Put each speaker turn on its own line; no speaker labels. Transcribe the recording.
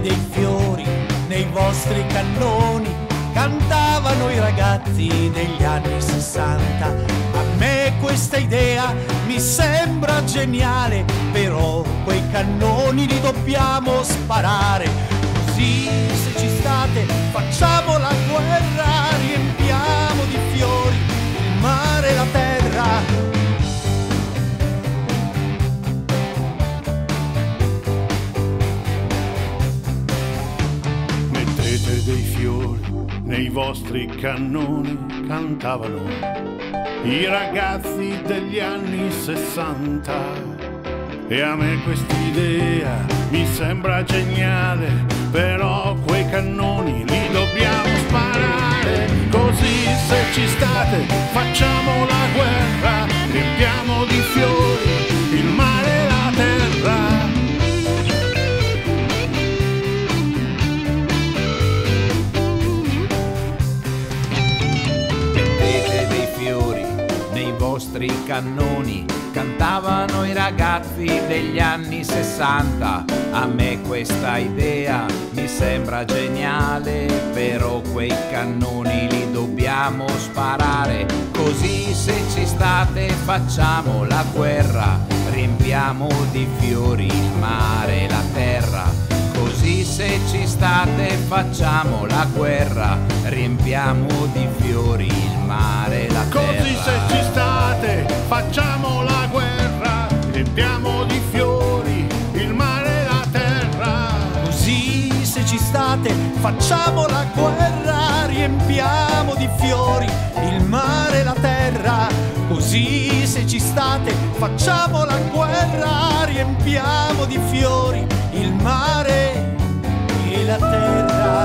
Dei fiori nei vostri cannoni, cantavano i ragazzi degli anni 60. A me questa idea mi sembra geniale, però quei cannoni li dobbiamo sparare. Così se ci state facciamo fiori
nei vostri cannoni, cantavano i ragazzi degli anni 60. E a me quest'idea mi sembra geniale,
vostri cannoni, cantavano i ragazzi degli anni 60. A me questa idea mi sembra geniale, però quei cannoni li dobbiamo sparare. Così se ci state facciamo la guerra, riempiamo di fiori il mare e la terra. Così se ci state facciamo la guerra, riempiamo di fiori il mare e la terra.
Così se ci state facciamo la guerra, riempiamo di fiori il mare e la terra.
Così se ci state facciamo la guerra, riempiamo di fiori il mare e la terra. Così se ci state facciamo la guerra, riempiamo di fiori il mare e la terra.